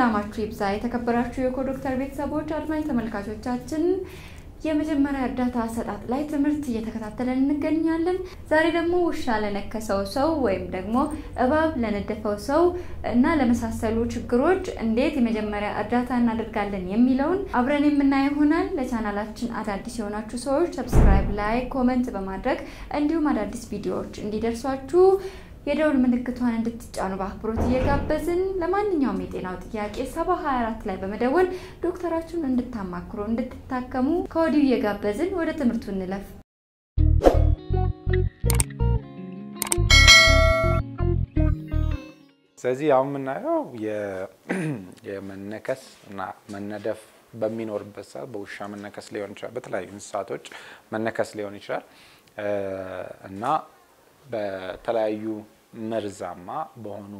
ሰላማችሁ ይብዛ። የተከበራችሁ የኮ ዶክተር ቤተሰቦች አድማጭ ተመልካቾቻችን የመጀመሪያ እርዳታ አሰጣጥ ላይ ትምህርት እየተከታተልን እንገኛለን። ዛሬ ደግሞ ውሻ ለነከሰው ሰው ወይም ደግሞ እባብ ለነደፈው ሰው እና ለመሳሰሉ ችግሮች እንዴት የመጀመሪያ እርዳታ እናደርጋለን የሚለውን አብረን የምናየው ይሆናል። ለቻናላችን አዳዲስ የሆናችሁ ሰዎች subscribe፣ like፣ comment በማድረግ እንዲሁም አዳዲስ ቪዲዮዎች እንዲደርሷችሁ የደውል ምልክቷን እንድትጫኑ በአክብሮት እየጋበዝን ለማንኛውም የጤናው ጥያቄ ሰባ 24 ላይ በመደወል ዶክተራችሁን እንድታማክሩ እንድትታከሙ ከወዲሁ እየጋበዝን ወደ ትምህርቱ እንለፍ። ስለዚህ አሁን የምናየው የመነከስ እና መነደፍ በሚኖርበት ሰዓት በውሻ መነከስ ሊሆን ይችላል፣ በተለያዩ እንስሳቶች መነከስ ሊሆን ይችላል እና በተለያዩ መርዛማ በሆኑ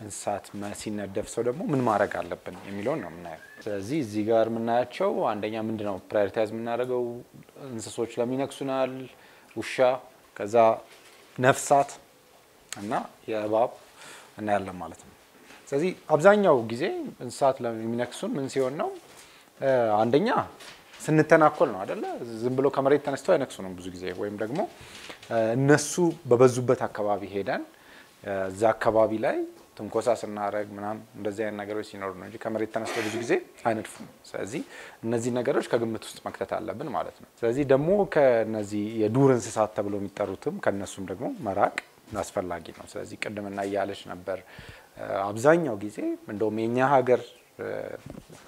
እንስሳት ሲነደፍ ሰው ደግሞ ምን ማድረግ አለብን የሚለውን ነው የምናየው። ስለዚህ እዚህ ጋር የምናያቸው አንደኛ ምንድን ነው prioritize የምናደርገው እንስሶች ለሚነክሱናል፣ ውሻ፣ ከዛ ነፍሳት እና የእባብ እናያለን ማለት ነው። ስለዚህ አብዛኛው ጊዜ እንስሳት የሚነክሱን ምን ሲሆን ነው? አንደኛ ስንተናኮል ነው አደለ? ዝም ብሎ ከመሬት ተነስተው አይነክሱንም ብዙ ጊዜ ወይም ደግሞ እነሱ በበዙበት አካባቢ ሄደን እዛ አካባቢ ላይ ትንኮሳ ስናደርግ ምናምን እንደዚህ አይነት ነገሮች ሲኖሩ ነው እንጂ ከመሬት ተነስተው ብዙ ጊዜ አይነድፉም። ስለዚህ እነዚህ ነገሮች ከግምት ውስጥ መክተት አለብን ማለት ነው። ስለዚህ ደግሞ ከነዚህ የዱር እንስሳት ተብሎ የሚጠሩትም ከነሱም ደግሞ መራቅ አስፈላጊ ነው። ስለዚህ ቅድምና እያለች ነበር አብዛኛው ጊዜ እንደውም የኛ ሀገር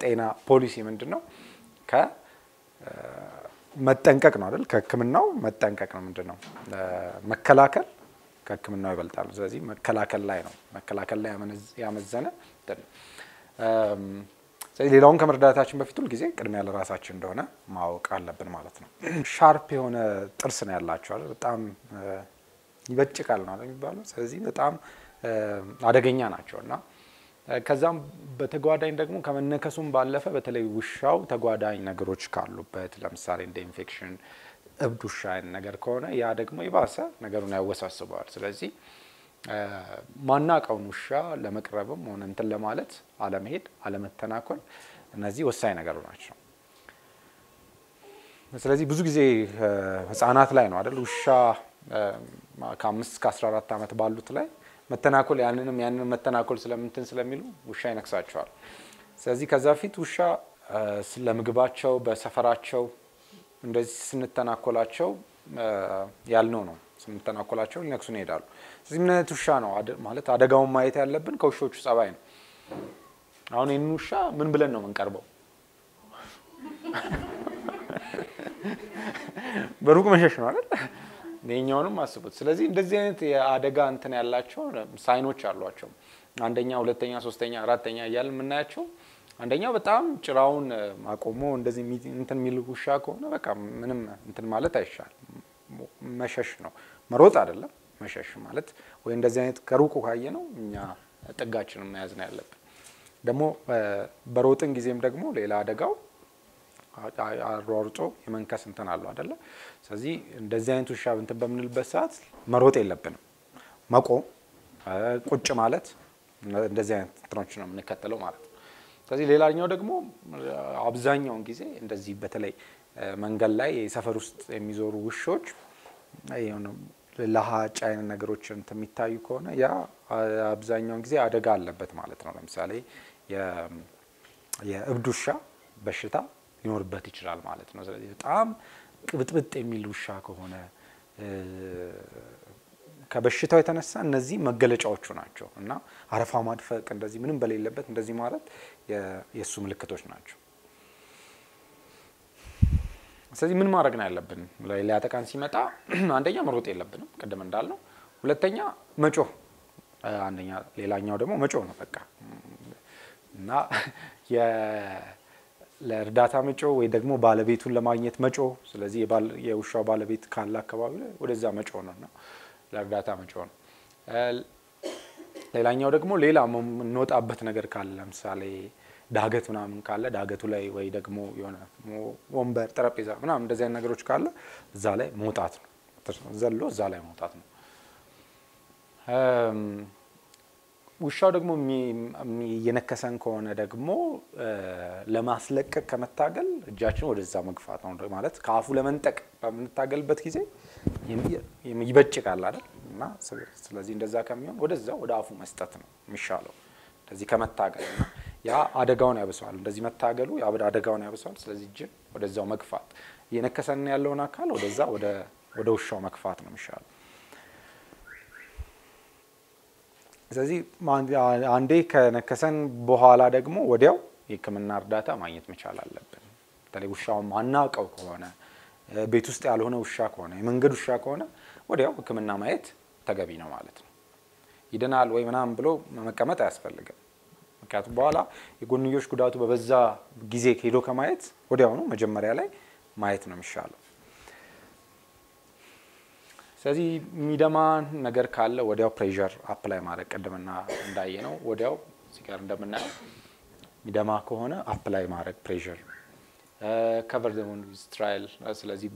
ጤና ፖሊሲ ምንድን ነው መጠንቀቅ ነው አይደል? ከሕክምናው መጠንቀቅ ነው። ምንድን ነው መከላከል ከሕክምናው ይበልጣል። ስለዚህ መከላከል ላይ ነው መከላከል ላይ ያመዘነ ስለዚህ ሌላውን ከመርዳታችን በፊት ሁል ጊዜ ቅድሚያ ለራሳችን እንደሆነ ማወቅ አለብን ማለት ነው። ሻርፕ የሆነ ጥርስ ነው ያላቸው አይደል? በጣም ይቦጭቃል ነው የሚባለው። ስለዚህ በጣም አደገኛ ናቸው እና ከዛም በተጓዳኝ ደግሞ ከመነከሱም ባለፈ በተለይ ውሻው ተጓዳኝ ነገሮች ካሉበት ለምሳሌ እንደ ኢንፌክሽን፣ እብድ ውሻ ነገር ከሆነ ያ ደግሞ የባሰ ነገሩን ያወሳስበዋል። ስለዚህ ማናቀውን ውሻ ለመቅረብም ሆነ እንትን ለማለት አለመሄድ፣ አለመተናኮል እነዚህ ወሳኝ ነገሩ ናቸው። ስለዚህ ብዙ ጊዜ ህጻናት ላይ ነው አይደል ውሻ ከአምስት እስከ አስራ አራት ዓመት ባሉት ላይ መተናኮል ያንንም ያንንም መተናኮል ስለምንትን ስለሚሉ ውሻ ይነክሳቸዋል። ስለዚህ ከዛ ፊት ውሻ ስለምግባቸው በሰፈራቸው እንደዚህ ስንተናኮላቸው ያልነው ነው ስንተናኮላቸው ሊነክሱን ይሄዳሉ። ስለዚህ ምን አይነት ውሻ ነው ማለት አደጋውን ማየት ያለብን ከውሾቹ ጸባይ ነው። አሁን ይህንን ውሻ ምን ብለን ነው የምንቀርበው? በሩቅ መሸሽ ነው አይደል? ይሄኛውንም አስቡት። ስለዚህ እንደዚህ አይነት የአደጋ እንትን ያላቸው ሳይኖች አሏቸው። አንደኛ፣ ሁለተኛ፣ ሶስተኛ፣ አራተኛ እያልን የምናያቸው አንደኛው በጣም ጭራውን አቆሞ እንደዚህ እንትን የሚል ውሻ ከሆነ በቃ ምንም እንትን ማለት አይሻል፣ መሸሽ ነው መሮጥ አይደለም። መሸሽ ማለት ወይ እንደዚህ አይነት ከሩቁ ካየ ነው እኛ ጥጋችንን መያዝ ነው ያለብን። ደግሞ በሮጥን ጊዜም ደግሞ ሌላ አደጋው አሯሩጦ የመንከስ እንትን አለው አይደለ? ስለዚህ እንደዚህ አይነት ውሻ እንትን በምንልበት ሰዓት መሮጥ የለብንም። መቆም፣ ቁጭ ማለት እንደዚህ አይነት እንትኖች ነው የምንከተለው ማለት ነው። ስለዚህ ሌላኛው ደግሞ አብዛኛውን ጊዜ እንደዚህ በተለይ መንገድ ላይ የሰፈር ውስጥ የሚዞሩ ውሾች ለሀጭ አይነት ነገሮች የሚታዩ ከሆነ ያ አብዛኛውን ጊዜ አደጋ አለበት ማለት ነው። ለምሳሌ የእብድ ውሻ በሽታ ሊኖርበት ይችላል ማለት ነው። ስለዚህ በጣም ቅብጥብጥ የሚል ውሻ ከሆነ ከበሽታው የተነሳ እነዚህ መገለጫዎቹ ናቸው እና አረፋ ማድፈቅ፣ እንደዚህ ምንም በሌለበት እንደዚህ ማለት የእሱ ምልክቶች ናቸው። ስለዚህ ምን ማድረግ ነው ያለብን? ሊያጠቃን ሲመጣ አንደኛ መሮጥ የለብንም ቅድም እንዳልነው፣ ሁለተኛ መጮህ፣ አንደኛ ሌላኛው ደግሞ መጮህ ነው በቃ እና ለእርዳታ መጮህ ወይ ደግሞ ባለቤቱን ለማግኘት መጮህ። ስለዚህ የውሻው ባለቤት ካለ አካባቢ ላይ ወደዛ መጮህ ነው እና ለእርዳታ መጮህ ነው። ሌላኛው ደግሞ ሌላ የምንወጣበት ነገር ካለ ለምሳሌ ዳገት ምናምን ካለ ዳገቱ ላይ ወይ ደግሞ የሆነ ወንበር፣ ጠረጴዛ ምናምን እንደዚህ አይነት ነገሮች ካለ እዛ ላይ መውጣት ነው፣ ዘሎ እዛ ላይ መውጣት ነው። ውሻው ደግሞ እየነከሰን ከሆነ ደግሞ ለማስለቀቅ ከመታገል እጃችን ወደዛ መግፋት ነው ማለት ከአፉ ለመንጠቅ በምንታገልበት ጊዜ ይበጭቃል አይደል? እና ስለዚህ እንደዛ ከሚሆን ወደዛ ወደ አፉ መስጠት ነው የሚሻለው እንደዚህ ከመታገል ያ አደጋውን ያብሰዋል። እንደዚህ መታገሉ አደጋውን ያብሰዋል። ስለዚህ እጅን ወደዛው መግፋት እየነከሰን ያለውን አካል ወደዛ ወደ ውሻው መግፋት ነው የሚሻለው። ስለዚህ አንዴ ከነከሰን በኋላ ደግሞ ወዲያው የሕክምና እርዳታ ማግኘት መቻል አለብን። በተለይ ውሻውን ማናውቀው ከሆነ ቤት ውስጥ ያልሆነ ውሻ ከሆነ የመንገድ ውሻ ከሆነ ወዲያው ሕክምና ማየት ተገቢ ነው ማለት ነው። ይድናል ወይ ምናምን ብሎ መቀመጥ አያስፈልግም። ምክንያቱም በኋላ የጎንዮሽ ጉዳቱ በበዛ ጊዜ ሄዶ ከማየት ወዲያውኑ መጀመሪያ ላይ ማየት ነው የሚሻለው። ስለዚህ የሚደማ ነገር ካለ ወዲያው pressure apply ማድረግ ቅድምና እንዳየ ነው። ወዲያው ጋር እንደምናየው የሚደማ ከሆነ apply ማድረግ pressure cover the wound sterile ስለዚህ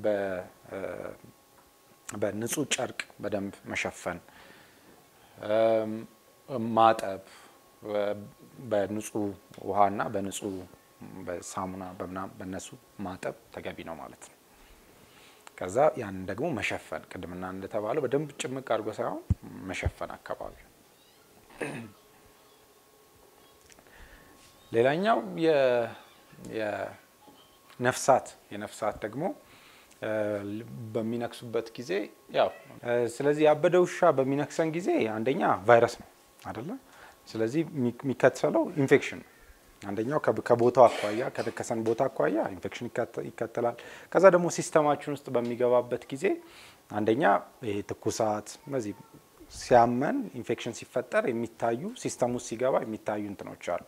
በንጹህ ጨርቅ በደንብ መሸፈን፣ ማጠብ በንጹህ ውሃና በንጹህ በሳሙና በምናምን በነሱ ማጠብ ተገቢ ነው ማለት ነው። ከዛ ያንን ደግሞ መሸፈን ቅድምና እንደተባለው በደንብ ጭምቅ አድርጎ ሳይሆን መሸፈን አካባቢ። ሌላኛው የነፍሳት የነፍሳት ደግሞ በሚነክሱበት ጊዜ ያው ስለዚህ ያበደ ውሻ በሚነክሰን ጊዜ አንደኛ ቫይረስ ነው አይደለ? ስለዚህ የሚከተለው ኢንፌክሽን ነው። አንደኛው ከቦታው አኳያ ከነከሰን ቦታ አኳያ ኢንፌክሽን ይከተላል። ከዛ ደግሞ system አችን ውስጥ በሚገባበት ጊዜ አንደኛ ይሄ ትኩሳት፣ እነዚህ ሲያመን ኢንፌክሽን ሲፈጠር የሚታዩ system ውስጥ ሲገባ የሚታዩ እንትኖች አሉ።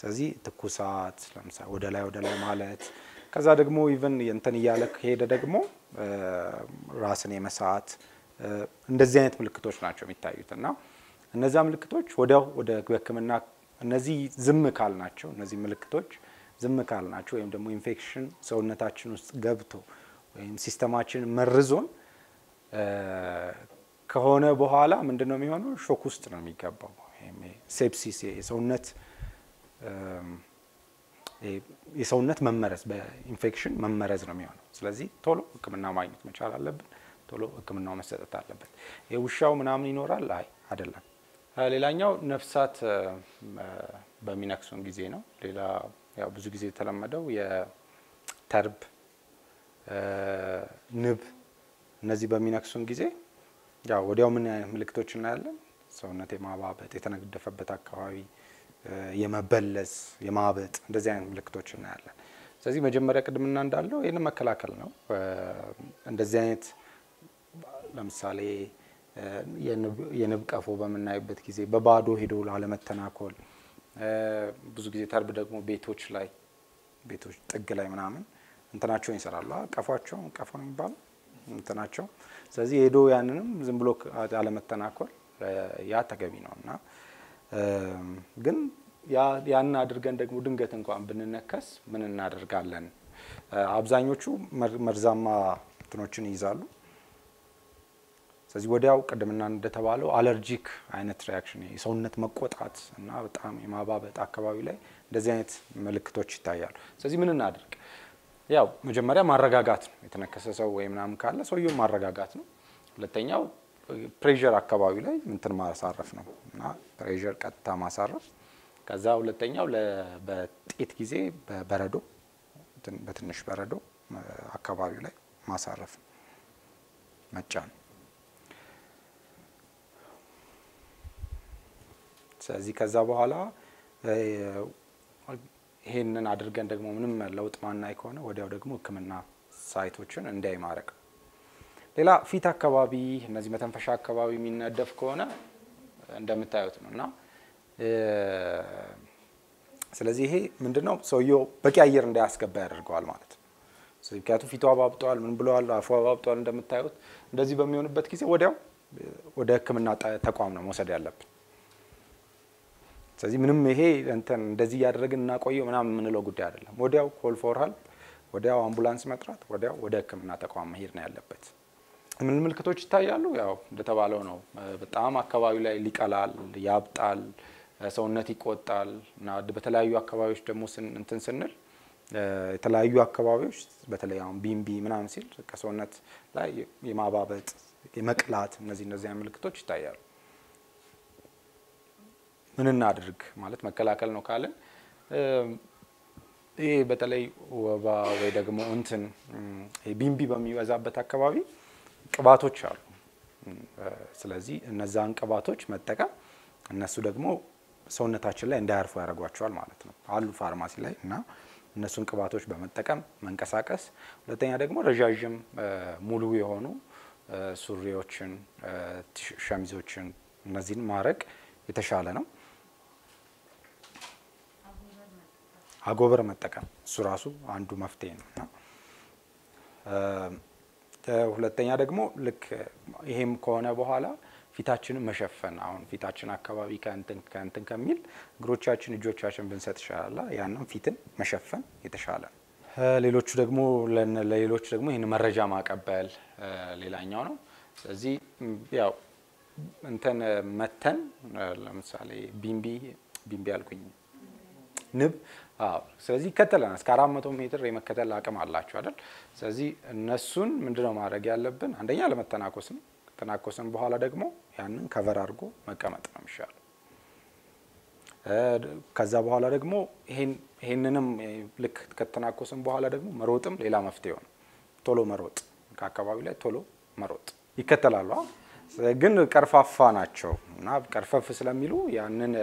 ስለዚህ ትኩሳት ለምሳሌ ወደ ላይ ወደ ላይ ማለት ከዛ ደግሞ ኢቨን እንትን እያለ ከሄደ ደግሞ ራስን የመሳት እንደዚህ አይነት ምልክቶች ናቸው የሚታዩት እና እነዛ ምልክቶች ወዲያው ወደ ሕክምና እነዚህ ዝም ካል ናቸው እነዚህ ምልክቶች ዝም ካል ናቸው ወይም ደግሞ ኢንፌክሽን ሰውነታችን ውስጥ ገብቶ ወይም ሲስተማችን መርዞን ከሆነ በኋላ ምንድን ነው የሚሆነው? ሾክ ውስጥ ነው የሚገባው። sepsis የሰውነት የሰውነት መመረዝ በኢንፌክሽን መመረዝ ነው የሚሆነው። ስለዚህ ቶሎ ሕክምና ማግኘት መቻል አለብን። ቶሎ ሕክምናው መሰጠት አለበት። የውሻው ምናምን ይኖራል? አይ አይደለም። ሌላኛው ነፍሳት በሚነክሱን ጊዜ ነው። ሌላ ያው ብዙ ጊዜ የተለመደው የተርብ ንብ፣ እነዚህ በሚነክሱን ጊዜ ያው ወዲያው ምን አይነት ምልክቶች እናያለን? ሰውነት የማባበጥ የተነደፈበት አካባቢ የመበለዝ የማበጥ እንደዚህ አይነት ምልክቶች እናያለን። ስለዚህ መጀመሪያ ቅድምና እንዳለው ይህንን መከላከል ነው። እንደዚህ አይነት ለምሳሌ የንብ ቀፎ በምናይበት ጊዜ በባዶ ሄዶ ላለመተናኮል፣ ብዙ ጊዜ ተርብ ደግሞ ቤቶች ላይ ቤቶች ጥግ ላይ ምናምን እንትናቸውን ይሰራሉ። ቀፏቸው ቀፎ ነው የሚባለው እንትናቸው። ስለዚህ ሄዶ ያንንም ዝም ብሎ አለመተናኮል ያ ተገቢ ነው እና ግን ያን አድርገን ደግሞ ድንገት እንኳን ብንነከስ ምን እናደርጋለን? አብዛኞቹ መርዛማ እንትኖችን ይይዛሉ። ስለዚህ ወዲያው ቅድምና እንደተባለው allergic አይነት reaction የሰውነት መቆጣት እና በጣም የማባበጥ አካባቢ ላይ እንደዚህ አይነት ምልክቶች ይታያሉ። ስለዚህ ምን እናደርግ? ያው መጀመሪያ ማረጋጋት ነው። የተነከሰ ሰው ወይ ምናምን ካለ ሰውየው ማረጋጋት ነው። ሁለተኛው ፕሬዠር አካባቢ ላይ እንትን ማሳረፍ ነው እና ፕሬዠር ቀጥታ ማሳረፍ። ከዛ ሁለተኛው በጥቂት ጊዜ በበረዶ በትንሽ በረዶ አካባቢው ላይ ማሳረፍ ነው መጫን። ስለዚህ ከዛ በኋላ ይሄንን አድርገን ደግሞ ምንም ለውጥ ማናይ ከሆነ ወዲያው ደግሞ ሕክምና site ኦችን እንዲያይ ማድረግ ሌላ ፊት አካባቢ እነዚህ መተንፈሻ አካባቢ የሚነደፍ ከሆነ እንደምታዩት ነው እና ስለዚህ ይሄ ምንድን ነው ሰውየው በቂ አየር እንዳያስገባ ያደርገዋል ማለት ነው። ምክንያቱም ፊቱ አባብጠዋል፣ ምን ብለዋል፣ አፉ አባብጠዋል። እንደምታዩት እንደዚህ በሚሆንበት ጊዜ ወዲያው ወደ ሕክምና ተቋም ነው መውሰድ ያለብን። ስለዚህ ምንም ይሄ እንትን እንደዚህ እያደረግን እናቆየው ምናምን የምንለው ጉዳይ አይደለም። ወዲያው call for help፣ ወዲያው አምቡላንስ መጥራት፣ ወዲያው ወደ ሕክምና ተቋም መሄድ ነው ያለበት። ምን ምልክቶች ይታያሉ? ያው እንደተባለው ነው። በጣም አካባቢው ላይ ሊቀላል፣ ያብጣል፣ ሰውነት ይቆጣል እና በተለያዩ አካባቢዎች ደግሞ እንትን ስንል የተለያዩ አካባቢዎች በተለይ አሁን ቢንቢ ምናምን ሲል ከሰውነት ላይ የማባበጥ የመቅላት እነዚህ እነዚህ ምልክቶች ይታያሉ። ምን እናድርግ ማለት መከላከል ነው ካለን ይሄ በተለይ ወባ ወይ ደግሞ እንትን ቢምቢ በሚበዛበት አካባቢ ቅባቶች አሉ። ስለዚህ እነዛን ቅባቶች መጠቀም እነሱ ደግሞ ሰውነታችን ላይ እንዳያርፉ ያደርጓቸዋል ማለት ነው አሉ ፋርማሲ ላይ እና እነሱን ቅባቶች በመጠቀም መንቀሳቀስ። ሁለተኛ ደግሞ ረዣዥም ሙሉ የሆኑ ሱሪዎችን፣ ሸሚዞችን እነዚህን ማድረግ የተሻለ ነው። አጎበር መጠቀም እሱ ራሱ አንዱ መፍትሄ ነው እና ሁለተኛ ደግሞ ልክ ይሄም ከሆነ በኋላ ፊታችንን መሸፈን አሁን ፊታችን አካባቢ ከእንትን ከእንትን ከሚል እግሮቻችን እጆቻችን ብንሰጥ ይሻላል። ያንም ፊትን መሸፈን የተሻለ ነው። ሌሎቹ ደግሞ ለሌሎች ደግሞ ይህን መረጃ ማቀበል ሌላኛው ነው። ስለዚህ ያው እንትን መተን ለምሳሌ ቢምቢ ቢምቢ ያልኩኝ ንብ ስለዚህ ይከተለናል። እስከ አራት ሜትር የመከተል አቅም አላቸው አይደል? ስለዚህ እነሱን ምንድነው ማድረግ ያለብን? አንደኛ ለመተናኮስ ነው። ከተናኮስን በኋላ ደግሞ ያንን ከቨር አድርጎ መቀመጥ ነው የሚሻለው። ከዛ በኋላ ደግሞ ይሄንንም ልክ ከተናኮስን በኋላ ደግሞ መሮጥም ሌላ መፍትሄው ነው። ቶሎ መሮጥ፣ ከአካባቢው ላይ ቶሎ መሮጥ ይከተላሉ። ግን ቀርፋፋ ናቸው እና ቀርፈፍ ስለሚሉ ያንን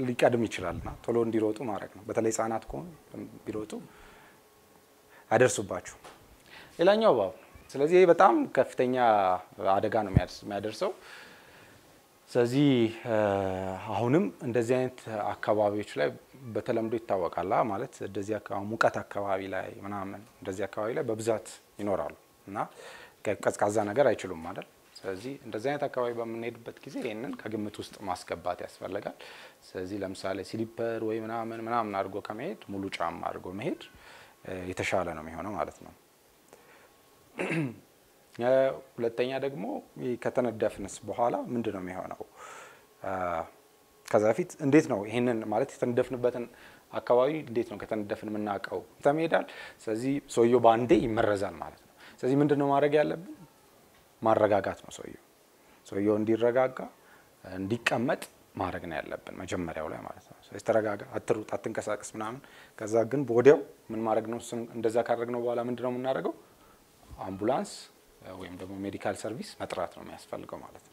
ሊቀድም ይችላልና ቶሎ እንዲሮጡ ማድረግ ነው። በተለይ ሕጻናት ከሆኑ ቢሮጡ አይደርሱባችሁ። ሌላኛው እባብ። ስለዚህ ይህ በጣም ከፍተኛ አደጋ ነው የሚያደርሰው። ስለዚህ አሁንም እንደዚህ አይነት አካባቢዎች ላይ በተለምዶ ይታወቃል ማለት እንደዚህ ሙቀት አካባቢ ላይ ምናምን እንደዚህ አካባቢ ላይ በብዛት ይኖራሉ እና ቀዝቃዛ ነገር አይችሉም ማለት ስለዚህ እንደዚህ አይነት አካባቢ በምንሄድበት ጊዜ ይህንን ከግምት ውስጥ ማስገባት ያስፈልጋል። ስለዚህ ለምሳሌ ስሊፐር ወይ ምናምን ምናምን አድርጎ ከመሄድ ሙሉ ጫማ አድርጎ መሄድ የተሻለ ነው የሚሆነው ማለት ነው። ሁለተኛ ደግሞ ከተነደፍንስ በኋላ ምንድን ነው የሚሆነው? ከዛ በፊት እንዴት ነው ይህንን ማለት የተነደፍንበትን አካባቢ እንዴት ነው ከተነደፍን የምናውቀው? ተመሄዳል። ስለዚህ ሰውየው በአንዴ ይመረዛል ማለት ነው። ስለዚህ ምንድን ነው ማድረግ ያለብን? ማረጋጋት ነው ሰውየው ሰውየው እንዲረጋጋ እንዲቀመጥ ማድረግ ነው ያለብን መጀመሪያው ላይ ማለት ነው። ስለዚህ ተረጋጋ፣ አትሩጥ፣ አትንቀሳቀስ ምናምን። ከዛ ግን ወዲያው ምን ማድረግ ነው? እንደዛ ካደረግነው በኋላ ምንድን ነው የምናደርገው? አምቡላንስ ወይም ደግሞ medical service መጥራት ነው የሚያስፈልገው ማለት ነው።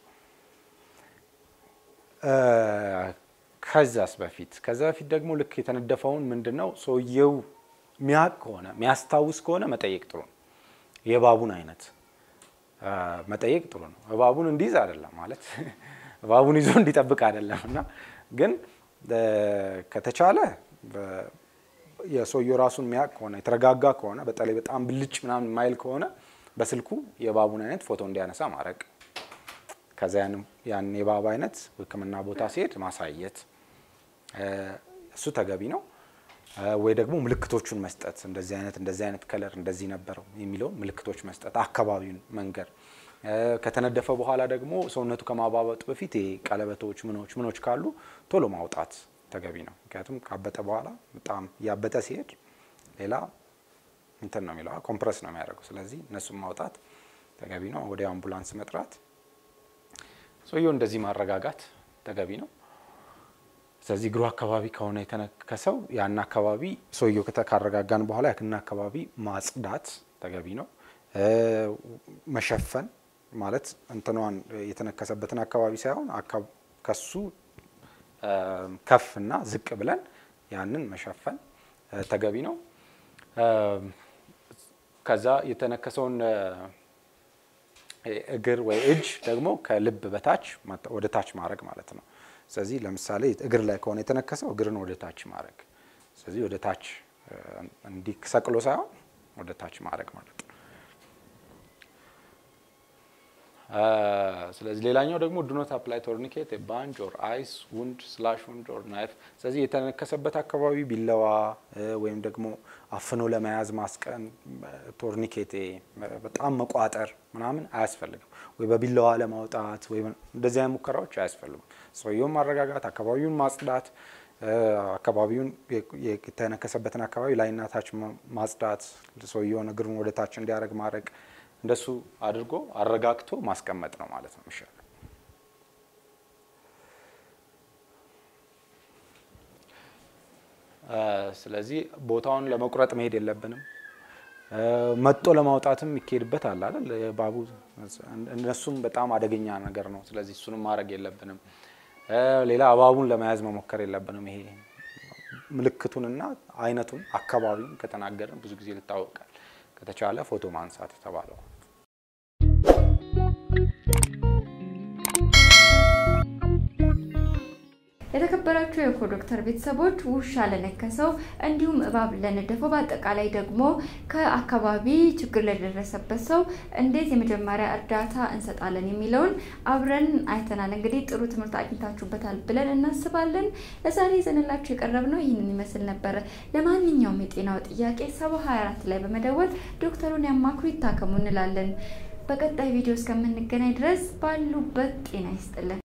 ከዛስ በፊት ከዛ በፊት ደግሞ ልክ የተነደፈውን ምንድን ነው ሰውየው ሚያቅ ከሆነ የሚያስታውስ ከሆነ መጠየቅ ጥሩ ነው። የእባቡን አይነት መጠየቅ ጥሩ ነው። እባቡን እንዲይዝ አይደለም ማለት እባቡን ይዞ እንዲጠብቅ አይደለም እና ግን ከተቻለ የሰውየው ራሱን የሚያውቅ ከሆነ የተረጋጋ ከሆነ በተለይ በጣም ብልጭ ምናምን የማይል ከሆነ በስልኩ የእባቡን አይነት ፎቶ እንዲያነሳ ማድረግ ከዛ ያን የእባብ አይነት ሕክምና ቦታ ሲሄድ ማሳየት እሱ ተገቢ ነው። ወይ ደግሞ ምልክቶቹን መስጠት እንደዚህ አይነት እንደዚህ አይነት ከለር እንደዚህ ነበረው የሚለውን ምልክቶች መስጠት፣ አካባቢውን መንገር። ከተነደፈ በኋላ ደግሞ ሰውነቱ ከማባበጡ በፊት ቀለበቶች ምኖች ምኖች ካሉ ቶሎ ማውጣት ተገቢ ነው። ምክንያቱም ካበጠ በኋላ በጣም እያበጠ ሲሄድ ሌላ እንትን ነው የሚለው ኮምፕረስ ነው የሚያደርገው። ስለዚህ እነሱን ማውጣት ተገቢ ነው። ወደ አምቡላንስ መጥራት፣ ሰውየው እንደዚህ ማረጋጋት ተገቢ ነው። ስለዚህ እግሩ አካባቢ ከሆነ የተነከሰው ያን አካባቢ ሰውየው ካረጋጋን በኋላ ያክና አካባቢ ማጽዳት ተገቢ ነው። መሸፈን ማለት እንትኗን የተነከሰበትን አካባቢ ሳይሆን ከሱ ከፍ እና ዝቅ ብለን ያንን መሸፈን ተገቢ ነው። ከዛ የተነከሰውን እግር ወይ እጅ ደግሞ ከልብ በታች ወደ ታች ማድረግ ማለት ነው። ስለዚህ ለምሳሌ እግር ላይ ከሆነ የተነከሰው እግርን ወደ ታች ማድረግ፣ ስለዚህ ወደ ታች እንዲህ ሰቅሎ ሳይሆን ወደ ታች ማድረግ ማለት ነው። ስለዚህ ሌላኛው ደግሞ do not apply tourniquet bandage or ice wound slash wound or knife። ስለዚህ የተነከሰበት አካባቢ ቢለዋ ወይም ደግሞ አፍኖ ለመያዝ ማስቀን tourniquet በጣም መቋጠር ምናምን አያስፈልግም። ወይ በቢላዋ ለማውጣት ወይ እንደዚህ አይነት ሙከራዎች አያስፈልጉም። ሰውየውን ማረጋጋት፣ አካባቢውን ማጽዳት፣ አካባቢውን የተነከሰበትን አካባቢ ላይና ታች ማጽዳት፣ ሰውየውን እግሩን ወደ ታች እንዲያደርግ ማድረግ እንደሱ አድርጎ አረጋግቶ ማስቀመጥ ነው ማለት ነው የሚሻለው። ስለዚህ ቦታውን ለመቁረጥ መሄድ የለብንም። መጦ ለማውጣትም ይካሄድበት አለ አይደል? ባቡ እነሱም በጣም አደገኛ ነገር ነው። ስለዚህ እሱንም ማድረግ የለብንም። ሌላ እባቡን ለመያዝ መሞከር የለብንም። ይሄ ምልክቱንና አይነቱን አካባቢውን ከተናገርን ብዙ ጊዜ ልታወቃል። ከተቻለ ፎቶ ማንሳት የተባለው የተከበራችሁ የኮ ዶክተር ቤተሰቦች ውሻ ለነከሰው እንዲሁም እባብ ለነደፈው በአጠቃላይ ደግሞ ከአካባቢ ችግር ለደረሰበት ሰው እንዴት የመጀመሪያ እርዳታ እንሰጣለን የሚለውን አብረን አይተናል። እንግዲህ ጥሩ ትምህርት አግኝታችሁበታል ብለን እናስባለን። ለዛሬ ይዘንላችሁ የቀረብነው ይህንን ይመስል ነበረ። ለማንኛውም የጤናው ጥያቄ ሰባ 24 ላይ በመደወል ዶክተሩን ያማክሩ፣ ይታከሙ እንላለን። በቀጣይ ቪዲዮ እስከምንገናኝ ድረስ ባሉበት ጤና ይስጥልን።